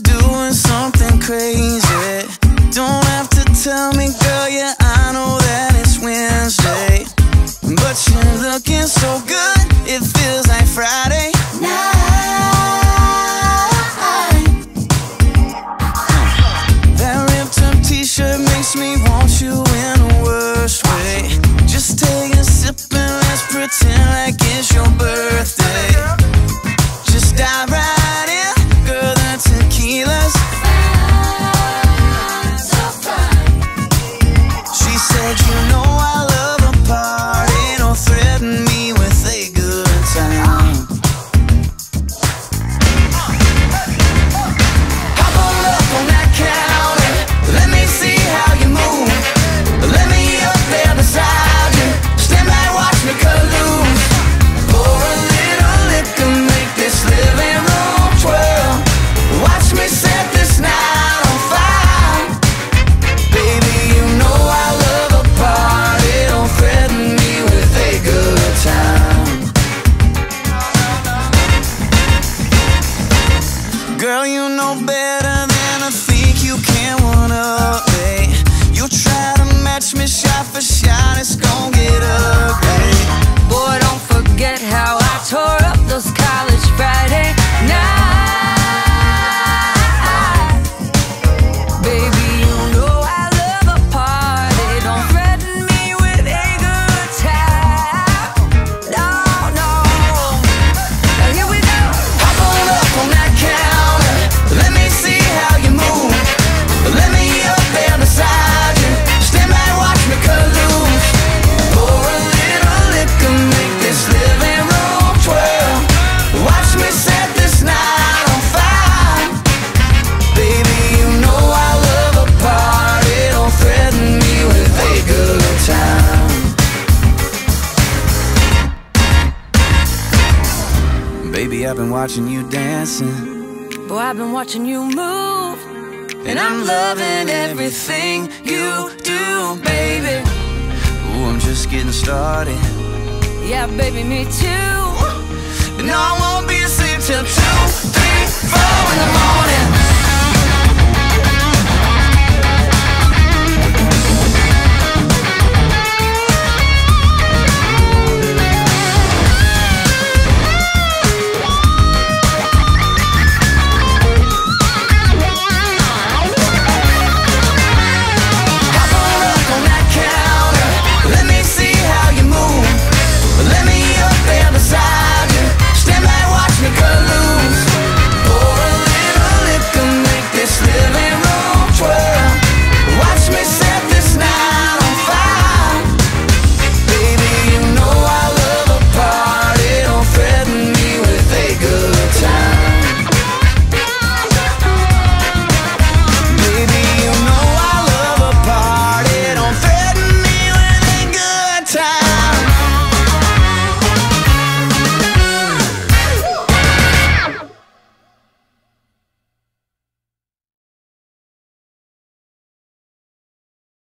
doing something crazy. Don't have to tell me, girl, yeah, I know that it's Wednesday. But you're looking so good, it feels like Friday. Girl, you know better. I've been watching you dancing. Boy, I've been watching you move. And I'm loving everything you do, baby. Ooh, I'm just getting started. Yeah, baby, me too. And I won't be asleep till two, three, four in the morning.